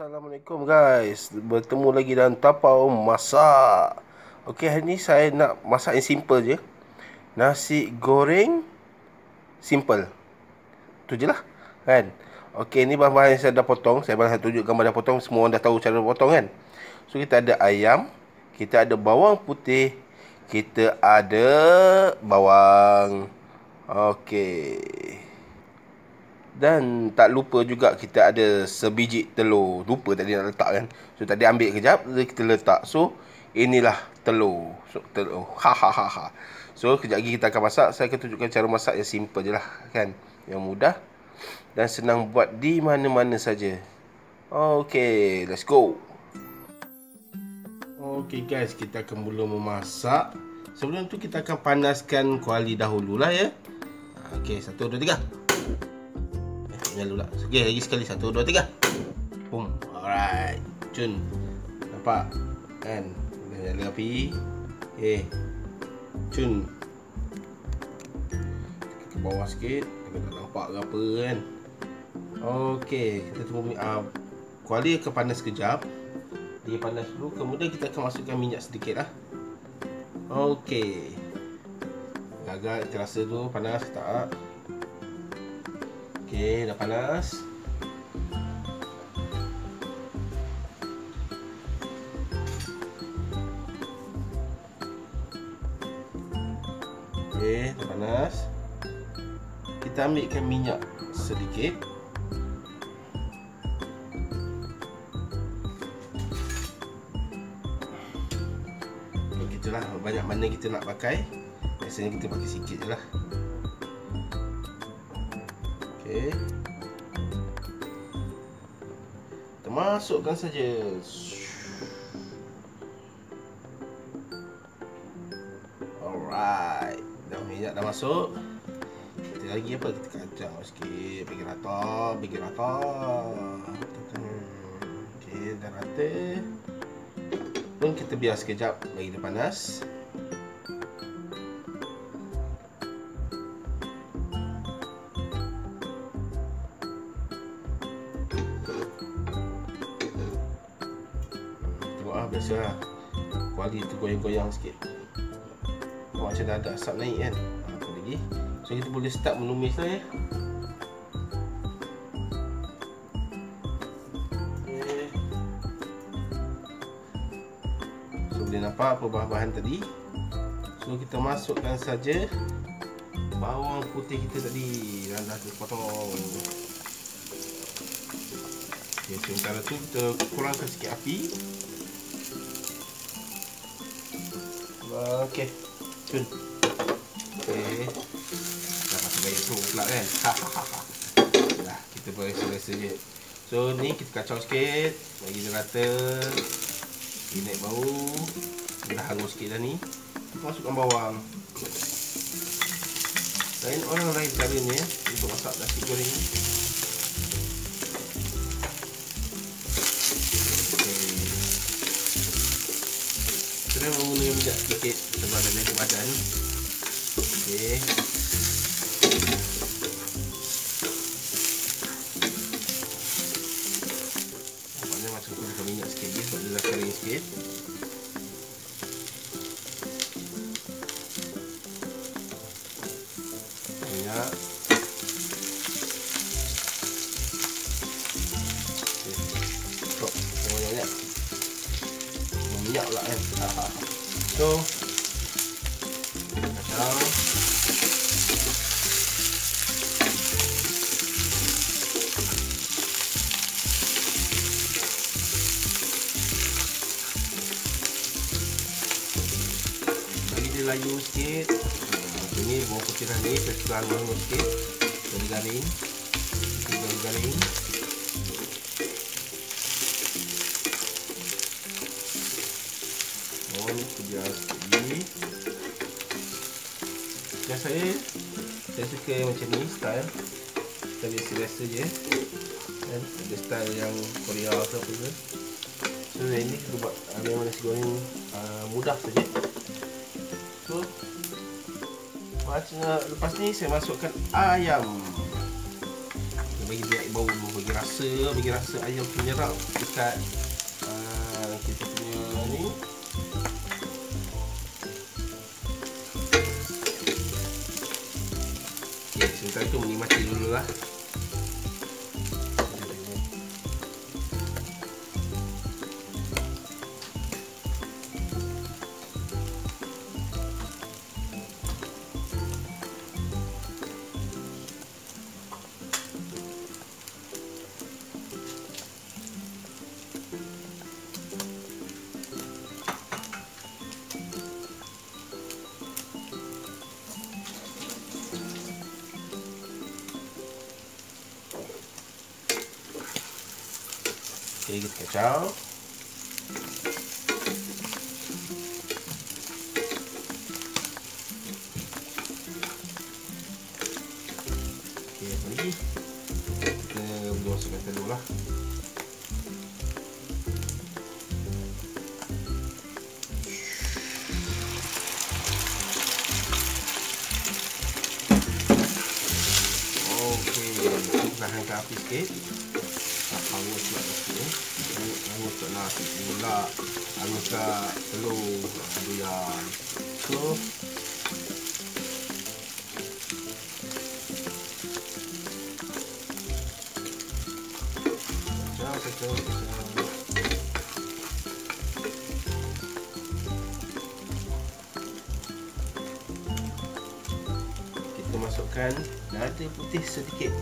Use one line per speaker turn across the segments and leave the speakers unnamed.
Assalamualaikum guys. Bertemu lagi dalam Tapau Masak. Okey hari ni saya nak masak yang simple je. Nasi goreng Simple. Tu je lah kan? Okey ni bahan-bahan yang saya dah potong. Saya baru tunjuk gambar dah potong. Semua orang dah tahu cara potong kan? So kita ada ayam Kita ada bawang putih Kita ada bawang. Okey dan tak lupa juga kita ada sebiji telur. Lupa tadi nak letak kan. So tadi ambil kejap kita letak. So inilah telur. So telur. Ha ha ha ha. So kejap lagi kita akan masak. Saya akan tunjukkan cara masak yang simple je lah kan. Yang mudah dan senang buat di mana-mana saja. Okay, let's go. Okay guys, kita akan mula memasak. Sebelum tu kita akan panaskan kuali dahululah ya. Okay, satu, dua, tiga nyala pula. Okey, lagi sekali. Satu, dua, tiga. Boom. Alright. Cun. Nampak? Kan? Dah nyala api. Okey. Cun. Ke bawah sikit. Kita tak nampak ke apa kan. Okey. Kita tunggu uh, kuali akan panas sekejap. Dia panas dulu. Kemudian kita akan masukkan minyak sedikit lah. Okey. Agak terasa tu panas tak? Okey, dah panas. Okey, dah panas. Kita ambilkan minyak sedikit. Begitulah banyak mana kita nak pakai. Biasanya kita pakai sikit je lah. Okey. Termasukkan saja. Alright. Dah minyak dah masuk. Kita lagi apa? Kita kacang sikit. Bagi rata. Bagi rata. Okey, dah rata. Pun kita biar sekejap bagi dia panas. Biasa lah. Kuali tu goyang-goyang sikit. Nampak macam dah ada asap naik kan? Apa lagi. So kita boleh start menumis lah ya. So boleh nampak apa bahan-bahan tadi? So kita masukkan saja Bawang putih kita tadi. Yang dah dipotong Okay, sementara tu kita kurangkan sikit api Okey. Cun. Okey. Dah masuk gaya tu pula kan. dah, kita boleh selesa je. So ni kita kacau sikit, bagi dia rata. Ini naik bau. Dah hangus sikit dah ni. Masukkan bawang. Lain orang lain cara ni ya, untuk masak nasi goreng ni. Kena menggunakan minyak sedikit sebab ada naik badan okey. Nampaknya macam tu minyak sikit je sebab dia dah kering sikit minyak pula kan so kacang bagi dia layu sikit. Macam ni bawang putih dah ni saya suka hangus sikit. Jadi garing. Jadi garing dia ni dan saya saya suka macam ni style. Kita biasa-biasa je. Kan ada style yang Korea ke apa ke. So yang ni kita buat memang nasi goreng uh, mudah saja. So macam lepas ni saya masukkan ayam. Bagi dia bau dulu bagi rasa bagi rasa ayam penyerap dekat Okay, sementara tu menikmati dulu lah Okay, kita kacau. Okay, lagi. Kita boleh masukkan telur lah. Okey, nahankan api sikit hangus pula eh. Hangus kat nasi pula. Hangus kat telur. Aduh ya. So. Kacau, kacau. Kita masukkan lada putih sedikit.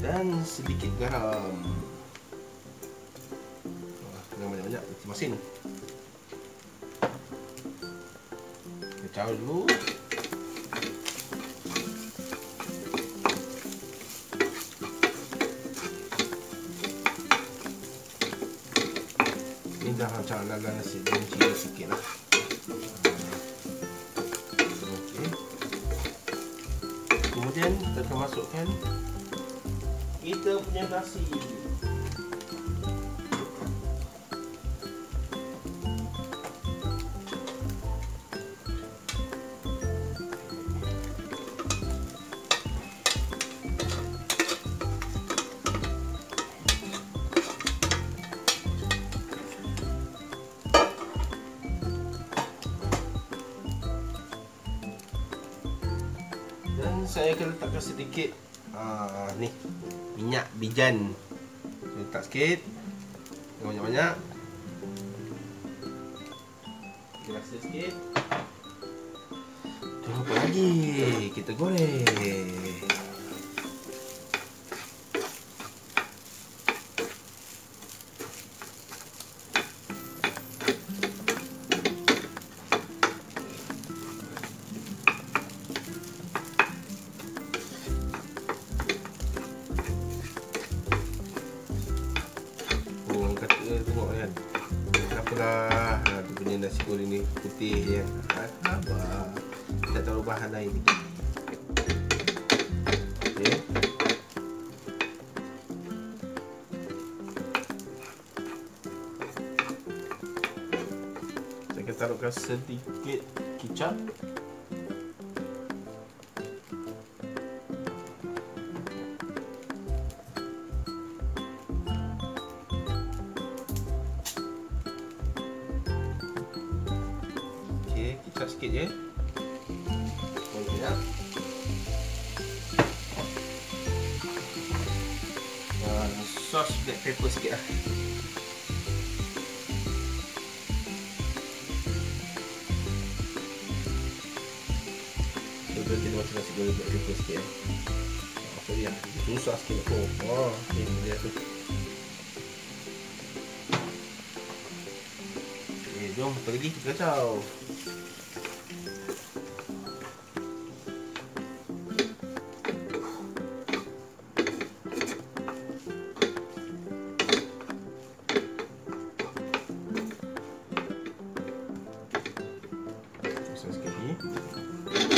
Dan sedikit garam. Jangan banyak-banyak. Masin kacau dulu. Ini dah macam ala-ala nasi goreng sikit lah. Kemudian kita akan masukkan Kita punya nasi. Saya akan letakkan sedikit uh, ni minyak bijan. Letak sikit. Banyak-banyak. Kita rasa sikit. Tunggu apa lagi? Kita goreng. Tak tahu bahan lain ni. Okey. Saya akan taruhkan sedikit kicap. Okey, kicap sikit je. Boleh kejap. Uh, sos black pepper sikit lah. So, kita masuk nasi goreng black pepper sikit eh. Oh, sorry lah, susah sikit nak oh. Oh, okay, dia tu. Okay, jom pergi kita kacau. Thank you.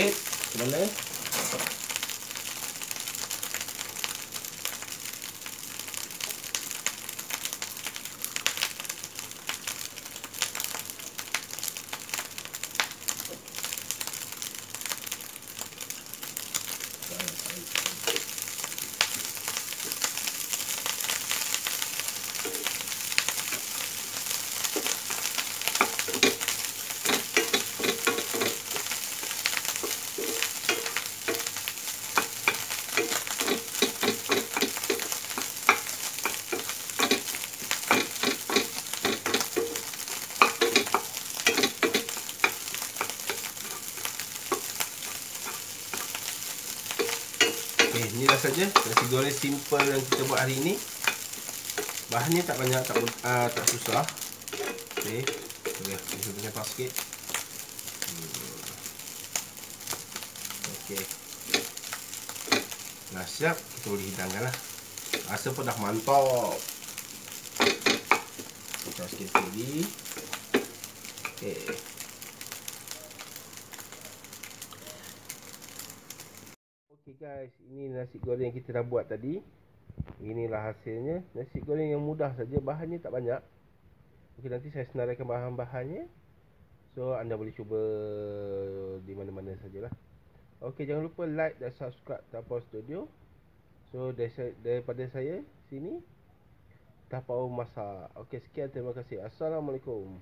Sikit boleh Inilah saja nasi goreng simple yang kita buat hari ini. Bahannya tak banyak, tak uh, tak susah. Okey. Okey, kita punya pas sikit. Hmm. Okey. Nah, siap kita boleh hidangkanlah. Rasa pun dah mantap. Kita sikit lagi. Okey guys, ini nasi goreng yang kita dah buat tadi. Inilah hasilnya. Nasi goreng yang mudah saja, bahannya tak banyak. Okey, nanti saya senaraikan bahan-bahannya. So, anda boleh cuba di mana-mana sajalah. Okey, jangan lupa like dan subscribe Tapau Studio. So, daripada saya sini Tapau Masak. Okey, sekian terima kasih. Assalamualaikum.